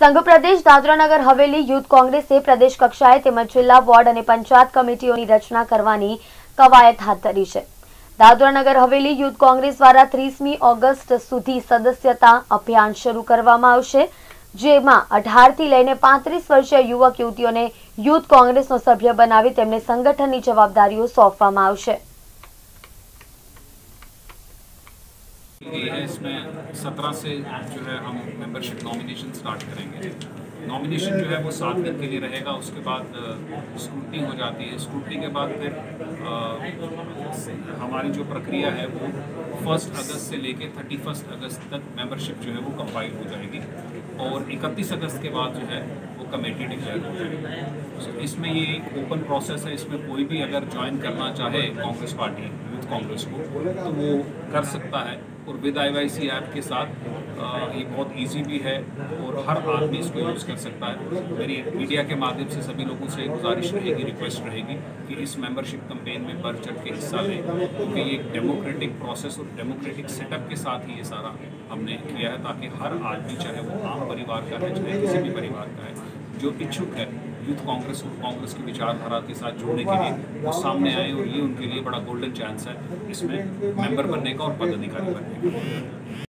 સંઘ પ્રદેશ દાદરાનગર હવેલી યુથ કોંગ્રેસે પ્રદેશ કક્ષાએ તેમજ જિલ્લા વોર્ડ અને પંચાયત કમિટીઓની રચના કરવાની કવાયત હાથ ધરી છે. દાદરાનગર હવેલી યુથ કોંગ્રેસ દ્વારા ત્રીસમી ઓગસ્ટ સુધી સદસ્યતા અભિયાન શરૂ કરવામાં આવશે, જેમાં અઢારથી લઈને પાંત્રીસ વર્ષીય યુવક યુવતીઓને યુથ કોંગ્રેસનો સભ્ય બનાવી તેમને સંગઠનની જવાબદારીઓ સોંપવામાં આવશે. इसमें सत्रह से जो है हम मेंबरशिप नॉमिनेशन स्टार्ट करेंगे। नॉमिनेशन जो है वो सात दिन के लिए रहेगा, उसके बाद स्क्रूटनी हो जाती है। स्क्रूटनी के बाद फिर हमारी जो प्रक्रिया है वो फ़र्स्ट अगस्त से लेके थर्टी फ़र्स्ट अगस्त तक मेंबरशिप जो है वो कंपाइल हो जाएगी और इकतीस अगस्त के बाद जो है वो कमेटी डिक्लेयर हो जाएगी। इसमें ये एक ओपन प्रोसेस है, इसमें कोई भी अगर ज्वाइन करना चाहे कांग्रेस पार्टी यूथ कांग्रेस को तो वो कर सकता है और विद आई ऐप के साथ ये बहुत इजी भी है और हर आदमी इसको यूज़ कर सकता है। मेरी मीडिया के माध्यम से सभी लोगों से गुजारिश रहेगी रिक्वेस्ट रहेगी कि इस मेंबरशिप कंपेन में बढ़ चढ़ के हिस्सा लें, क्योंकि ये एक डेमोक्रेटिक प्रोसेस और डेमोक्रेटिक सेटअप के साथ ही ये सारा हमने किया है ताकि हर आदमी, चाहे वो आम परिवार का है, चाहे किसी भी परिवार का है, जो इच्छुक है यूथ कांग्रेस और कांग्रेस की विचारधारा के साथ जुड़ने के लिए वो सामने आए और ये उनके लिए बड़ा गोल्डन चांस है, इसमें मेंबर बनने का और पदाधिकारी बनने का।